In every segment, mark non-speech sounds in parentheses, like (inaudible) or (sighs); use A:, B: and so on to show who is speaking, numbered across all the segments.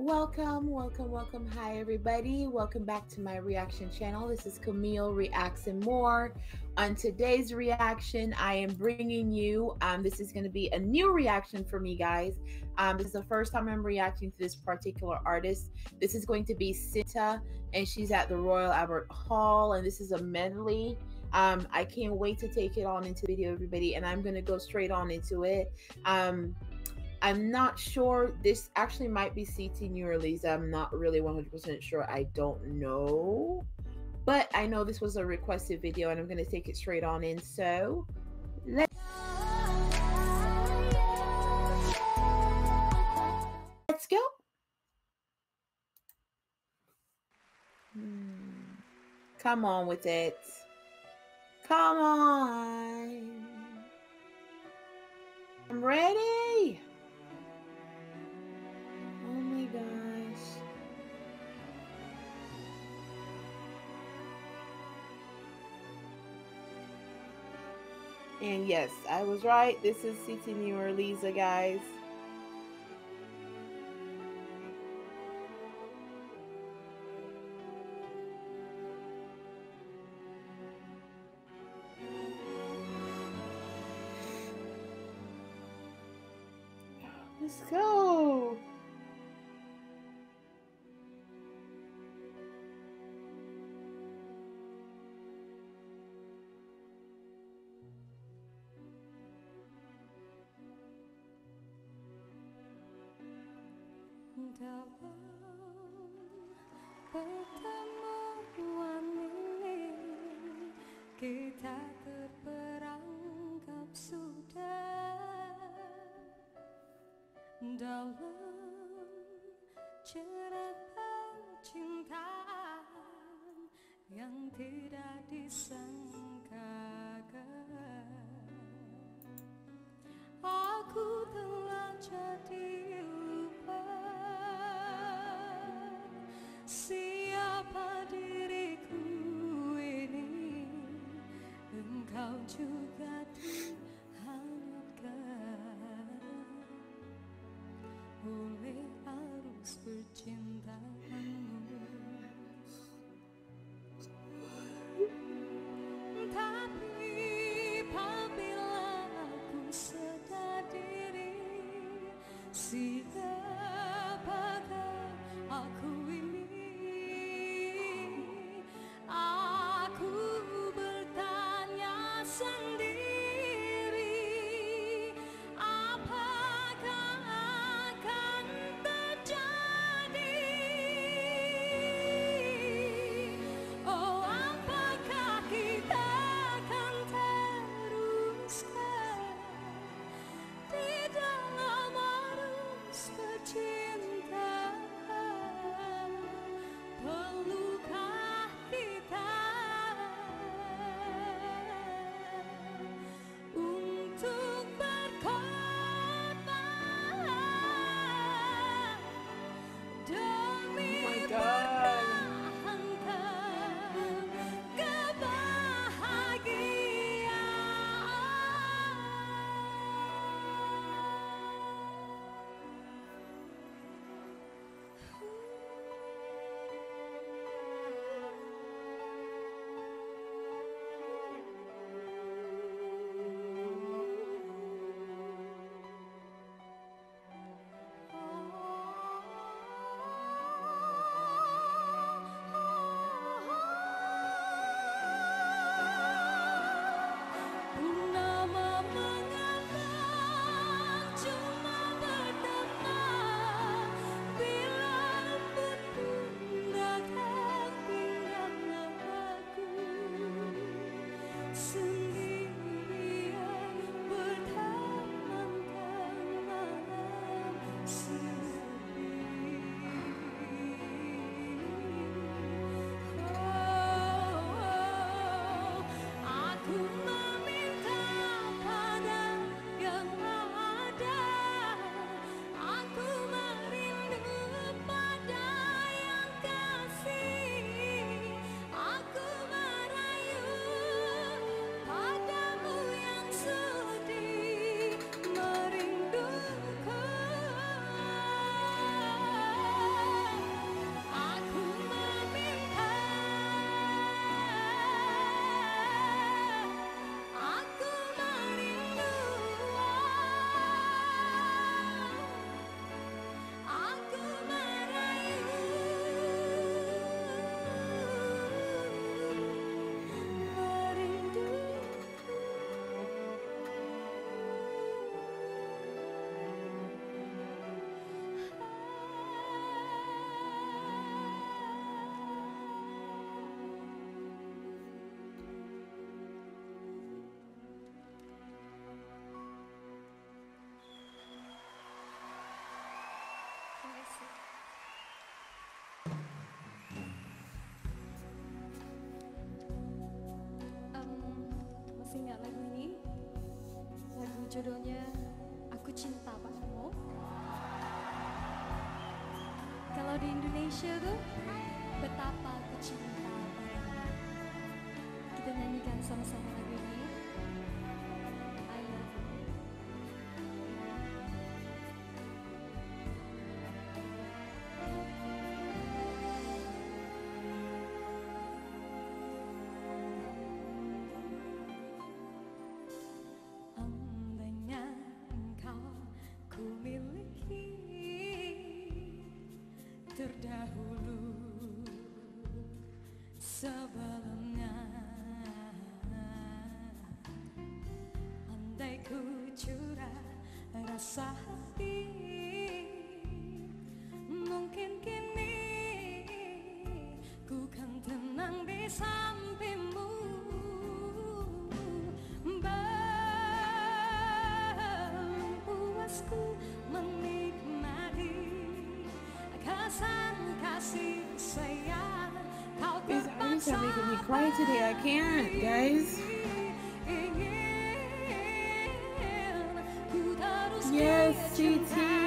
A: Welcome, welcome, welcome. Hi, everybody. Welcome back to my reaction channel. This is Camille Reacts and More. On today's reaction, I am bringing you, um, this is going to be a new reaction for me, guys. Um, this is the first time I'm reacting to this particular artist. This is going to be Sita, and she's at the Royal Albert Hall, and this is a medley. Um, I can't wait to take it on into video, everybody, and I'm going to go straight on into it. Um, I'm not sure. This actually might be Siti Nurhaliza. I'm not really 100% sure. I don't know. But I know this was a requested video and I'm going to take it straight on in. So let's, let's go. Hmm. Come on with it. Come on. I'm ready. And yes, I was right. This is Siti Nurhaliza, guys.
B: Dalam pertemuan ini kita terperangkap sudah. Dalam cerita percintaan yang tidak disangkakan juga dihangatkan. Oleh arus percintaanmu Judulnya Aku Cinta Padamu. Kalau di Indonesia tuh Betapa aku cinta padamu. Kita nyanyikan sama-sama lagu ini. Terdahulu sebelumnya. Andai ku curah rasa hati Mungkin kini ku kan tenang di
A: These
B: terpaksa
A: are making me cry today. I can't, guys. Yes, Siti.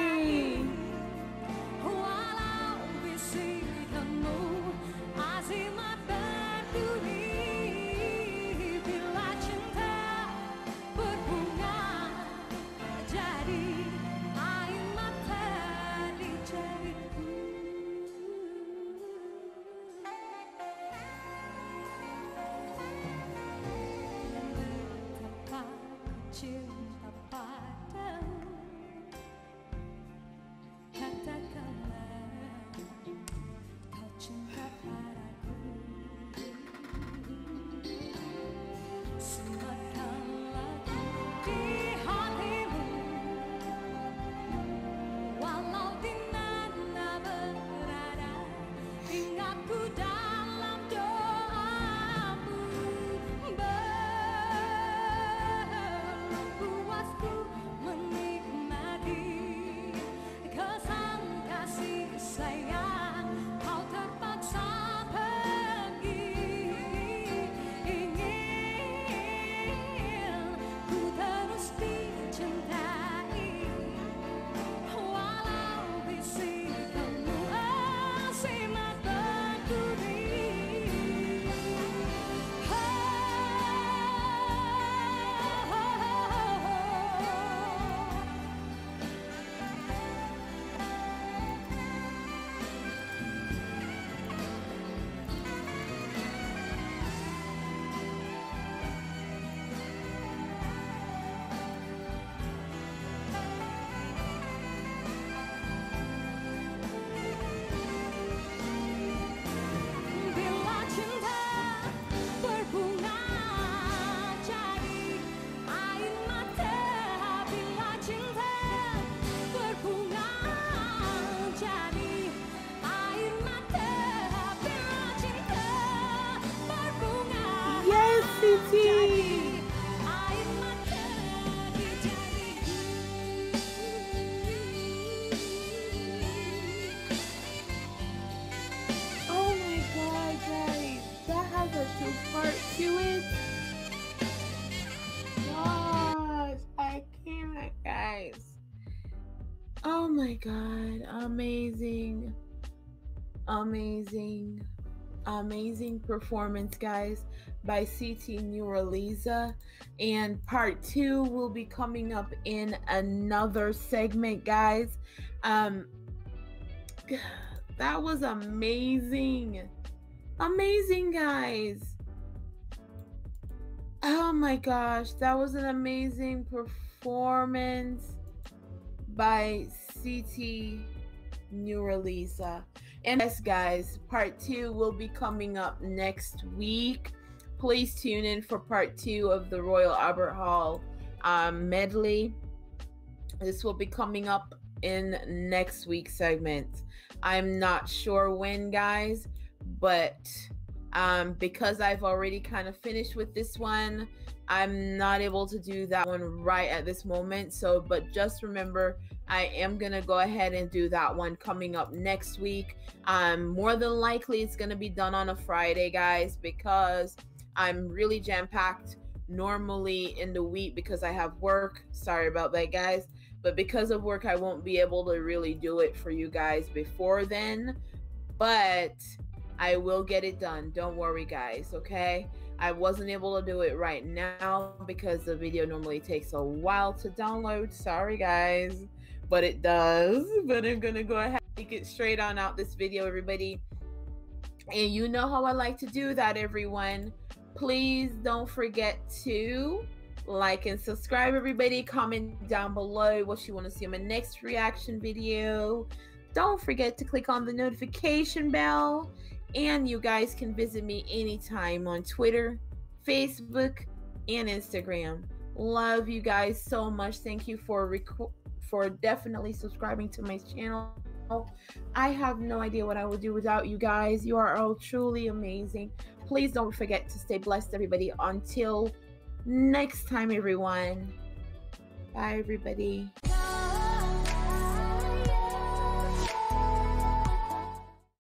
A: God. Amazing. Amazing. Amazing performance, guys, by Siti Nurhaliza. And part two will be coming up in another segment, guys. Um, (sighs) that was amazing. Amazing, guys. Oh my gosh, that was an amazing performance by Siti Nurhaliza. And yes, guys, part two will be coming up next week. Please tune in for part two of the Royal Albert Hall um, medley. This will be coming up in next week's segment. I'm not sure when, guys, but um, because I've already kind of finished with this one, I'm not able to do that one right at this moment. So, but just remember, I am gonna go ahead and do that one coming up next week. Um, more than likely, it's gonna be done on a Friday, guys, because I'm really jam packed normally in the week because I have work. Sorry about that, guys. But because of work, I won't be able to really do it for you guys before then. But I will get it done. Don't worry, guys, okay? I wasn't able to do it right now because the video normally takes a while to download. Sorry, guys, but it does. (laughs) But I'm gonna go ahead and get straight on out this video, everybody. And you know how I like to do that, everyone. Please don't forget to like and subscribe, everybody. Comment down below what you want to see in my next reaction video. Don't forget to click on the notification bell. And you guys can visit me anytime on Twitter, Facebook, and Instagram. Love you guys so much. Thank you for rec- for definitely subscribing to my channel. I have no idea what I would do without you guys. You are all truly amazing. Please don't forget to stay blessed, everybody. Until next time, everyone. Bye, everybody.